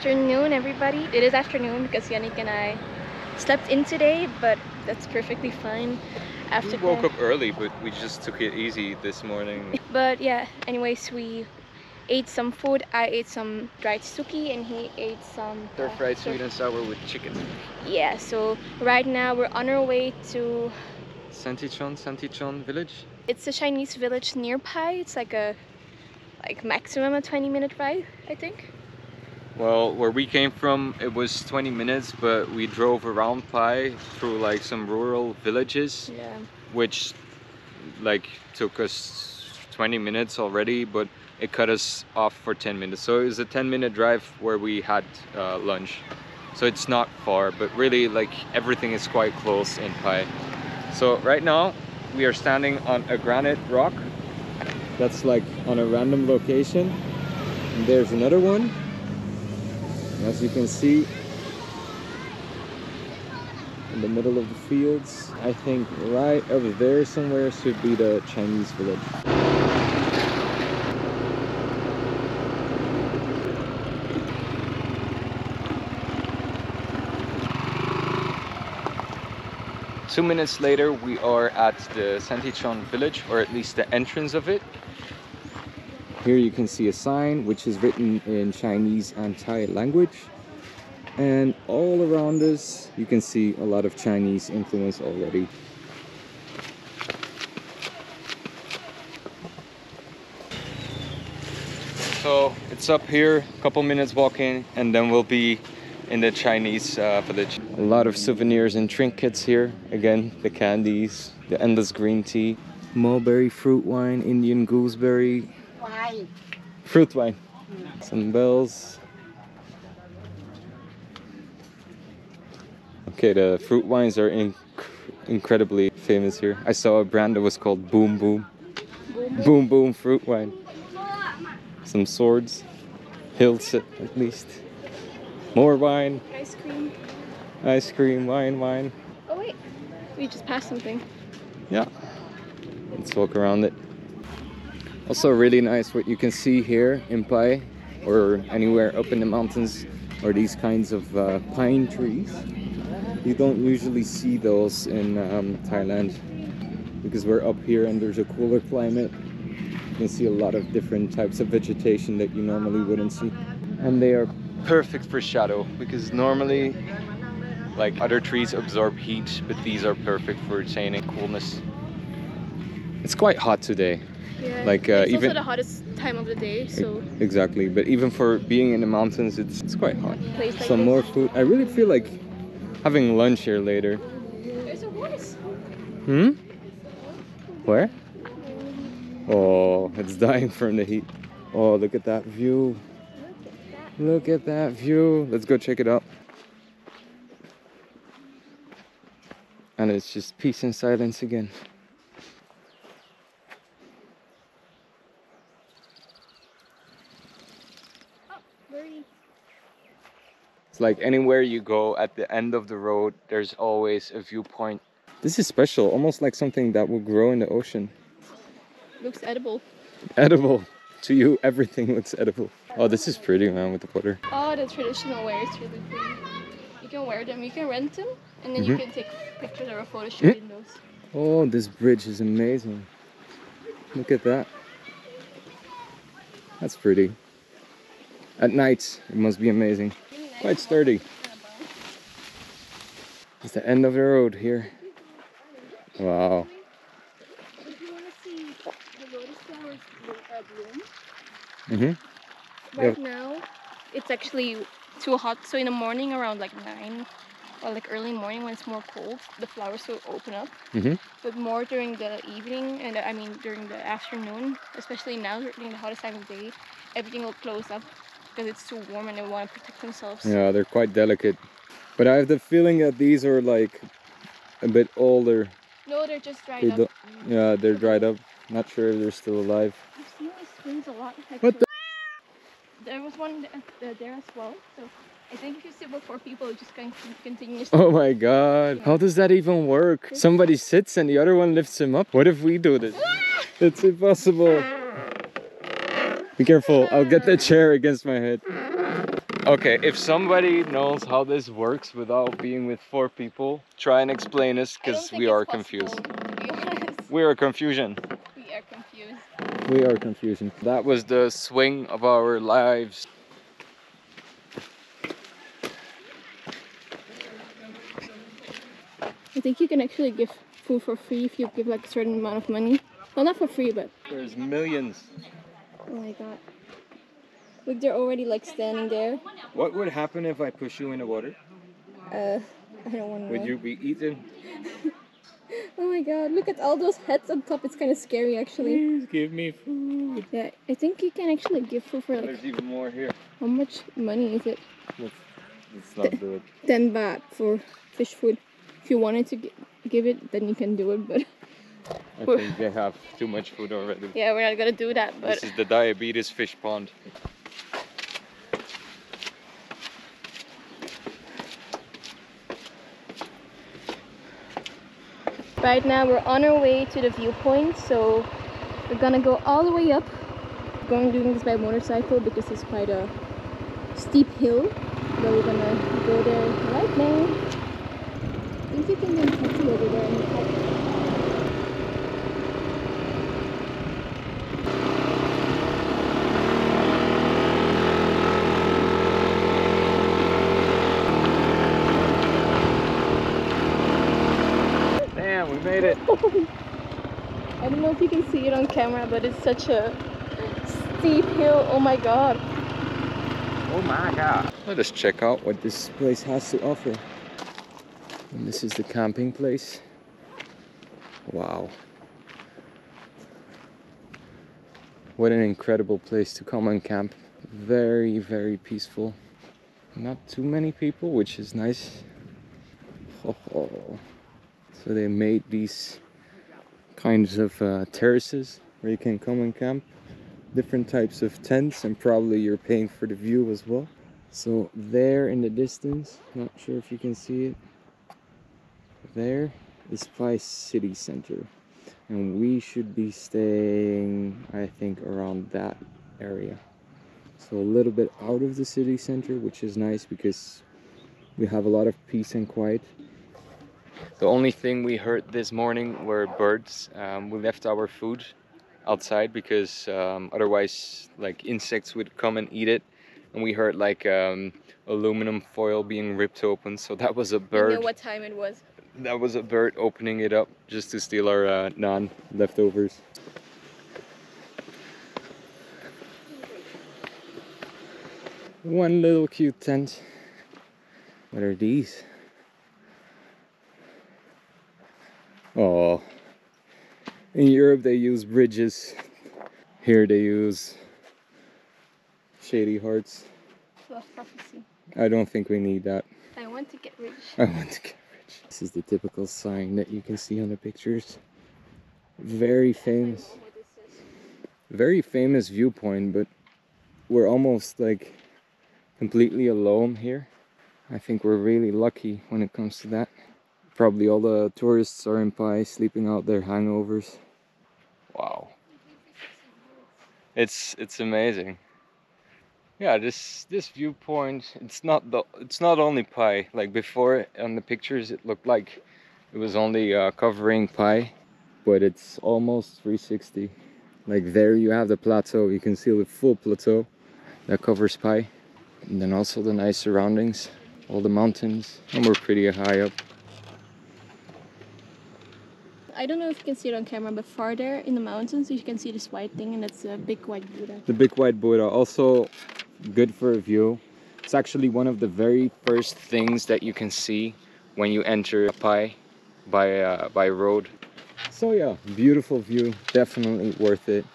afternoon, everybody. It is afternoon because Yannick and I slept in today, but that's perfectly fine. After we woke the- up early, but we just took it easy this morning. But yeah, anyways, we ate some food. I ate some dried suki, and he ate some Stir uh, fried sweet and sour with chicken. Yeah. So right now we're on our way to. Santichon, Santichon village. It's a Chinese village near Pai. It's like a like maximum a 20 minute ride, I think. Well, where we came from, it was 20 minutes, but we drove around Pai through like some rural villages, Yeah. which like took us 20 minutes already, but it cut us off for 10 minutes. So it was a 10 minute drive where we had uh, lunch. So it's not far, but really like everything is quite close in Pai. So right now we are standing on a granite rock that's like on a random location. And there's another one. As you can see, in the middle of the fields, I think right over there somewhere should be the Chinese village. Two minutes later, we are at the Santichon village, or at least the entrance of it. Here you can see a sign which is written in Chinese and Thai language. And all around us, you can see a lot of Chinese influence already. So it's up here, a couple minutes walking, and then we'll be in the Chinese uh, village. A lot of souvenirs and trinkets here. Again, the candies, the endless green tea, mulberry fruit wine, Indian gooseberry, Why? fruit wine, some bells. Okay, the fruit wines are inc- incredibly famous here. I saw a brand that was called Boom Boom. Boom Boom fruit wine. Some swords, hilts at at least. More wine, Ice cream. ice cream, wine, wine. Oh wait, we just passed something. Yeah. Let's walk around it. Also really nice what you can see here in Pai or anywhere up in the mountains are these kinds of uh, pine trees. You don't usually see those in um, Thailand because we're up here and there's a cooler climate. You can see a lot of different types of vegetation that you normally wouldn't see. And they are perfect for shadow because normally like other trees absorb heat, but these are perfect for retaining coolness. It's quite hot today. Yeah. Like, uh, it's even- also the hottest time of the day, so Exactly, but even for being in the mountains, it's, it's quite hot. like Some this. more food. I really feel like having lunch here later. There's a horse. Hmm? Where? Oh, it's dying from the heat. Oh, look at that view. Look at that view. Let's go check it out. And it's just peace and silence again. Very It's like anywhere you go at the end of the road, there's always a viewpoint. This is special, almost like something that will grow in the ocean. looks edible. Edible. To you, everything looks edible. Oh, this is pretty, man, with the water. Oh, the traditional wear is really pretty. You can wear them, you can rent them, and then you Mhm. can take pictures or a photo shoot in those. Oh, this bridge is amazing. Look at that. That's pretty. At night, it must be amazing. Quite sturdy. It's the end of the road here. Wow. If you want to see the lotus flowers blo- bloom, Mm-hmm. right now it's actually too hot. So in the morning, around like nine, or like early morning when it's more cold, the flowers will open up. Mhm. But more during the evening and I mean during the afternoon, especially now during the hottest time of day, everything will close up because it's too warm and they want to protect themselves. Yeah, they're quite delicate. But I have the feeling that these are like a bit older. No, they're just dried They up. yeah, they're dried up. Not sure if they're still alive. I've seen these swings a lot. What the? There was one th- th- there as well. So I think if you sit with four people, it just can continue. Oh my god. How does that even work? Somebody sits and the other one lifts him up. What if we do this? It's impossible. Be careful. I'll get the chair against my head. Okay, if somebody knows how this works without being with four people, try and explain us because we are confused. To We are confusion. we are confused. We are confusion. That was the swing of our lives. I think you can actually give food for free if you give like a certain amount of money. Well, not for free, but There's millions. Oh my god. Look, they're already like standing there. What would happen if I push you in the water? Uh, I don't want to Would know. you be eaten? Oh my god, look at all those heads on top. It's kind of scary actually. Please give me food. Yeah, I think you can actually give food for like There's even more here. how much money is it? Let's, let's not do it. 10 baht for fish food. If you wanted to give it, then you can do it, but I think they have too much food already. yeah, we're not gonna do that. But This is the diabetes fish pond. right now we're on our way to the viewpoint, so we're gonna go all the way up. We're Going doing this by motorcycle because it's quite a steep hill, but we're gonna go there right now. I think you can get a taxi over there in the park. Damn, we made it. I don't know if you can see it on camera, but it's such a steep hill. Oh my god. Oh my god. Let us check out what this place has to offer. And this is the camping place. Wow. What an incredible place to come and camp. Very, very peaceful. Not too many people, which is nice. Ho. So they made these kinds of uh, terraces where you can come and camp. Different types of tents and probably you're paying for the view as well. So there in the distance not sure if you can see it there is Pai City Center. And we should be staying I think around that area. So a little bit out of the city center which is nice because we have a lot of peace and quiet the only thing we heard this morning were birds. Um, we left our food outside because um, otherwise like insects would come and eat it. And we heard like um, aluminum foil being ripped open. So that was a bird. You know what time it was. that was a bird opening it up just to steal our uh, naan leftovers one little cute tent. What are these oh in Europe they use bridges here they use shady hearts I don't think we need that I want to get rich. I want to get rich. This is the typical sign that you can see on the pictures. Very famous, What this is. very famous viewpoint, but we're almost like completely alone here. I think we're really lucky when it comes to that. Probably all the tourists are in Pai sleeping out their hangovers. Wow. It's it's amazing. Yeah, this this viewpoint it's not the it's not only Pai. Like before on the pictures it looked like it was only uh, covering Pai, but it's almost 360. Like there you have the plateau. You can see the full plateau that covers Pai. And then also the nice surroundings, all the mountains, and we're pretty high up. I don't know if you can see it on camera, but far there in the mountains, you can see this white thing, and that's a big white Buddha. The big white Buddha, also good for a view. It's actually one of the very first things that you can see when you enter Pai by uh, by road. So yeah, beautiful view, definitely worth it.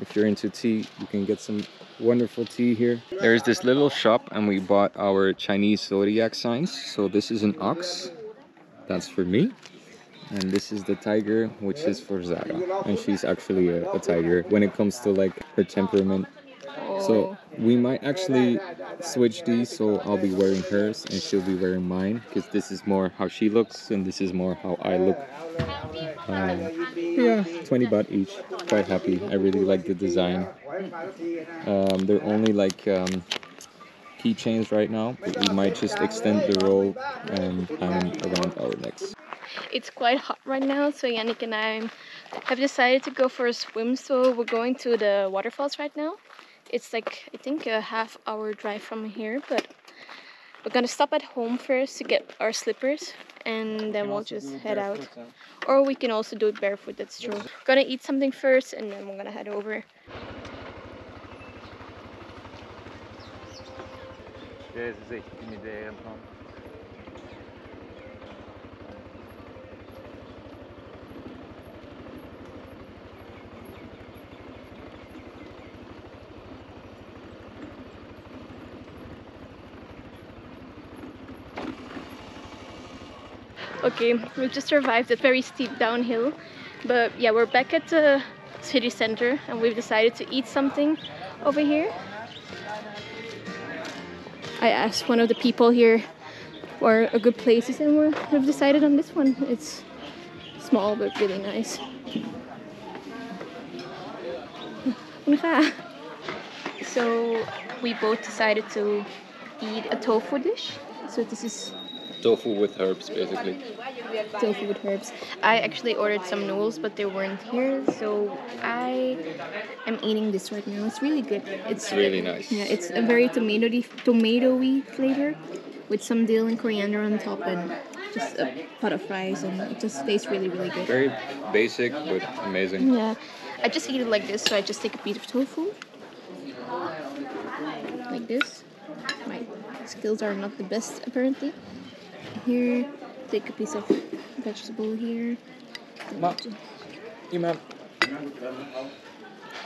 If you're into tea, you can get some wonderful tea here. There's this little shop and we bought our Chinese zodiac signs. So this is an ox, that's for me. And this is the tiger, which is for Zara. And she's actually a, a tiger when it comes to like her temperament. So we might actually switch these. So I'll be wearing hers and she'll be wearing mine because this is more how she looks and this is more how I look. Uh, yeah, 20 baht each. Quite happy. I really like the design. Um, they're only like um, keychains right now, but we might just extend the rope and hang them around our necks. It's quite hot right now, so Yannick and I have decided to go for a swim. So we're going to the waterfalls right now. It's like I think a half hour drive from here, but we're gonna stop at home first to get our slippers and then we'll just head out. Or we can also do it barefoot, that's true. Gonna eat something first and then we're gonna head over. Deze is echt een idee van. Okay, we just survived a very steep downhill. But yeah, we're back at the city center and we've decided to eat something over here. I asked one of the people here where a good place is and we've decided on this one. It's small but really nice. so we both decided to eat a tofu dish. So this is Tofu with herbs, basically. tofu with herbs. I actually ordered some noodles, but they weren't here, so I am eating this right now. It's really good. It's Really nice. Yeah, it's a very tomatoey, tomatoey flavor with some dill and coriander on top, and just a pot of fries, and it just tastes really, really good. Very basic, but amazing. Yeah, I just eat it like this, so I just take a piece of tofu, like this. My skills are not the best, apparently. Here, take a piece of vegetable here. Ma, iemand.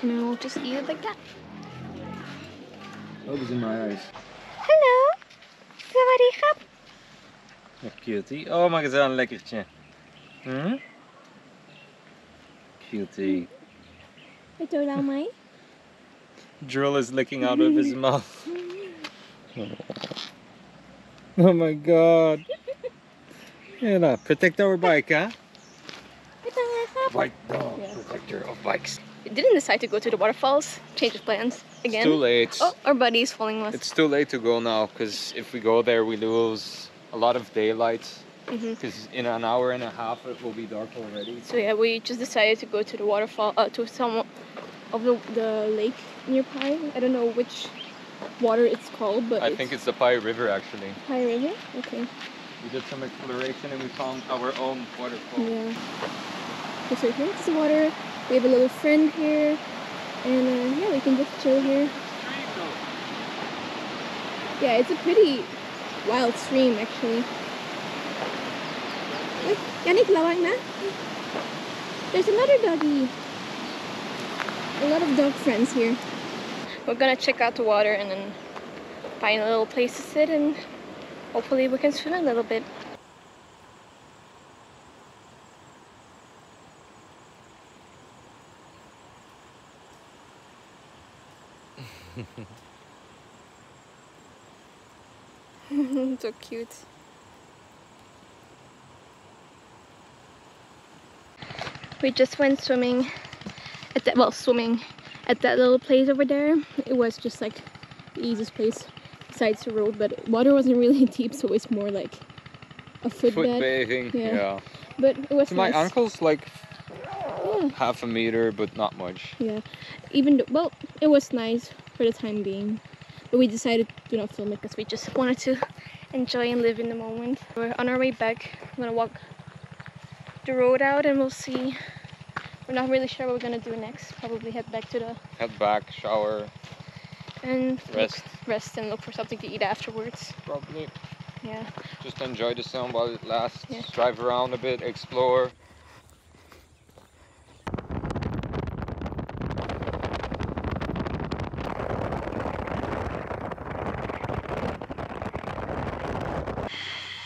And I'll just eat it like that. Oh, is in my eyes. Hallo, Sawadee Ja, cutie. Oh, maak eens aan een lekkertje. Hm? Cutie. Ito lang may. Drill is licking out of his mouth. Oh my god. Yeah, protect our bike, huh? Ito nga kap. White dog, Yeah. protector of bikes. We didn't decide to go to the waterfalls. Change of plans again. It's too late. Oh, our buddy is following us. It's too late to go now because if we go there, we lose a lot of daylight. Mhm. Because in an hour and a half, it will be dark already. So yeah, we just decided to go to the waterfall, uh, to some of the the lake nearby. I don't know which water it's called, but I think it's the Pai River actually. High River. Okay. We did some exploration and we found our own waterfall. Yeah. Okay, so here's the water. We have a little friend here, and uh, yeah, we can just chill here. Yeah, it's a pretty wild stream actually. Look, Yannick, lawang na. There's another doggy. A lot of dog friends here. We're gonna check out the water and then find a little place to sit and hopefully we can swim a little bit. so cute. We just went swimming at that well swimming at that little place over there. It was just like the easiest place besides the road, but water wasn't really deep, so it's more like a footbed. Foot bathing, Yeah. yeah. But it was To my ankles, like Yeah, half a meter, but not much. yeah. Even though, well, it was nice for the time being, but we decided to not film it because we just wanted to enjoy and live in the moment. We're on our way back. I'm gonna walk the road out, and we'll see. We're not really sure what we're gonna do next. Probably head back to the Head back, shower, and look- rest, rest and look for something to eat afterwards. probably. Yeah. Just enjoy the sun while it lasts. Yeah. Drive around a bit, explore.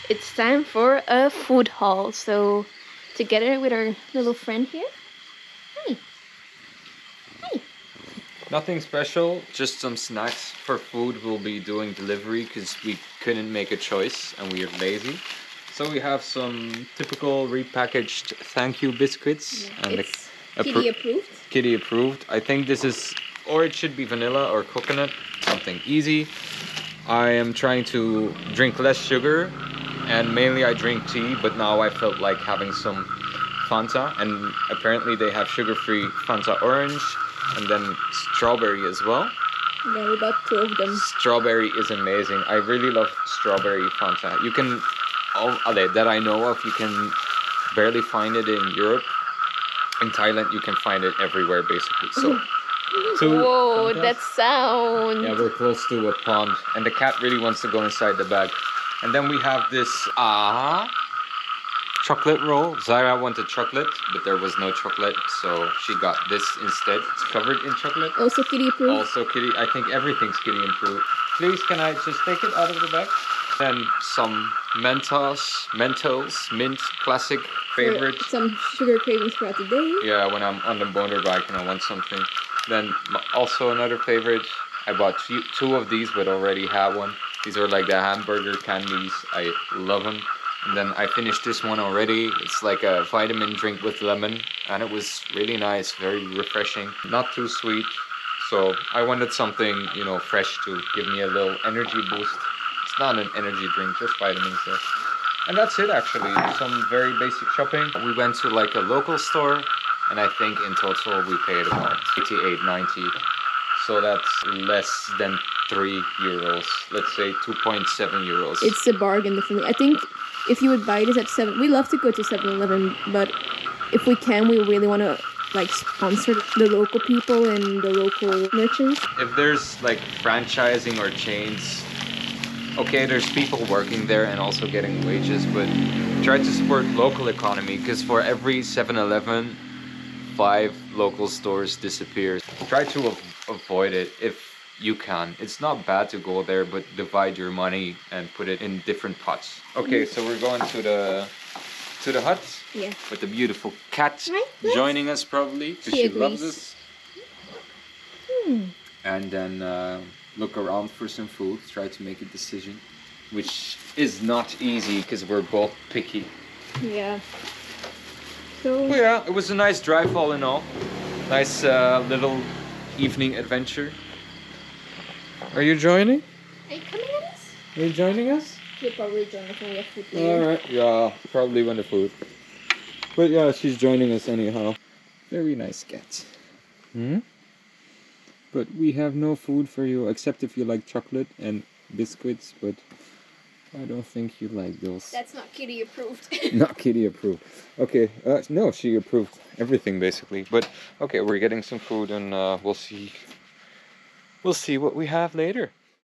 It's time for a food haul. So, together with our little friend here. Nothing special, just some snacks for food. We'll be doing delivery because we couldn't make a choice and we are lazy. So we have some typical repackaged thank you biscuits and the It's appro- kitty approved. kitty approved. I think this is, or it should be vanilla or coconut, something easy. I am trying to drink less sugar and mainly I drink tea, but now I felt like having some Fanta and apparently they have sugar-free Fanta orange and then strawberry as well. Yeah, we bought two of them. Strawberry is amazing. I really love strawberry Fanta. You can, oh, okay, that I know of, you can barely find it in Europe. In Thailand, you can find it everywhere basically. So, two Whoa, Fantas. that sound. Yeah, we're close to a pond, and the cat really wants to go inside the bag. And then we have this ah chocolate roll. Zaira wanted chocolate, but there was no chocolate, so she got this instead. It's covered in chocolate. Also kitty approved. Also, kitty. I think everything's kitty improved. Please, can I just take it out of the bag? Then some Mentos, Mentos, mint, classic for favorite. Some sugar cravings throughout the day. Yeah, when I'm on the motorbike and I want something. Then also another favorite. I bought two, two of these, but already had one. These are like the hamburger candies. I love them. And then I finished this one already. It's like a vitamin drink with lemon, and it was really nice, very refreshing, not too sweet. So I wanted something, you know, fresh to give me a little energy boost. It's not an energy drink, just vitamins. So. And that's it actually. Some very basic shopping. We went to like a local store and I think in total we paid about 88.90. So that's less than 3 euros. Let's say 2.7 euros. It's a bargain, definitely. I think if you would buy this at seven, we love to go to 7-Eleven, but if we can, we really want to like sponsor the local people and the local merchants. if there's like franchising or chains, okay, there's people working there and also getting wages, but try to support local economy because for every 7-Eleven, five local stores disappear. Try to av- avoid it if you can. It's not bad to go there, but divide your money and put it in different pots. Okay, so we're going to the to the hut Yeah. with the beautiful cat Right, joining us probably because She she, loves us Hmm. and then uh, look around for some food, try to make a decision, which is not easy because we're both picky. Yeah. So Well, yeah, it was a nice drive all in all. Nice uh, little evening adventure. Are you joining? Are you coming at us? Are you joining us? You'll probably join us when we have food later. Alright, yeah, probably when the food. But yeah, she's joining us anyhow. Very nice cat. Hmm? But we have no food for you except if you like chocolate and biscuits, but I don't think you like those. That's not kitty approved. Not Kitty approved. Okay, uh, no, she approved everything basically. But okay, we're getting some food and uh, we'll see. We'll see what we have later.